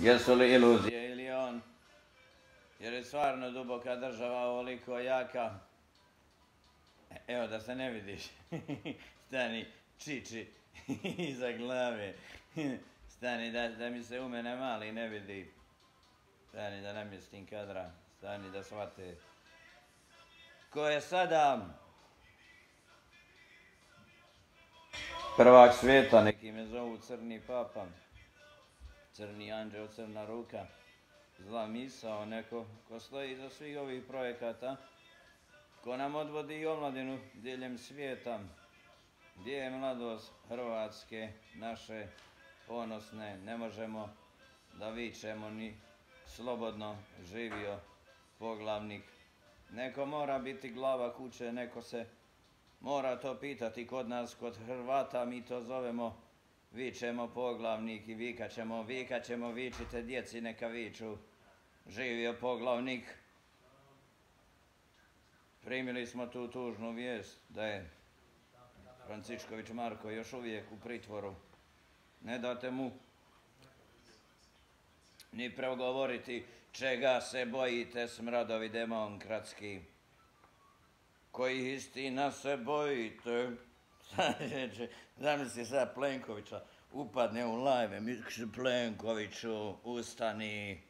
Jesu li iluzije ili on? Jer je stvarno duboka država ovoliko jaka. Evo da se ne vidiš. Stani, čiči iza glave. Stani da, da mi se u mene mali ne vidi. Stani da namjestim kadra. Stani da shvate. Ko je sada prvak svijeta, neki me zovu crni papa, crni anđeo, crna ruka, zla misao, neko ko stoji iza svih ovih projekata, ko nam odvodi omladinu diljem svijeta, gdje je mladost Hrvatske, naše ponosne, ne možemo da vičemo ni slobodno živio poglavnik. Neko mora biti glava kuće, neko se mora to pitati kod nas, kod Hrvata, mi to zovemo, vičemo poglavnik i vikat ćemo, vikat ćemo, vičite djeci neka viču, živio poglavnik. Primili smo tu tužnu vijest da je Francišković Marko još uvijek u pritvoru. Ne date mu ni progovoriti čega se bojite smradovi demokratski. Koji istina se bojite? Zamisli sad Plenkovića, upadne u live, Plenkoviću, ustani,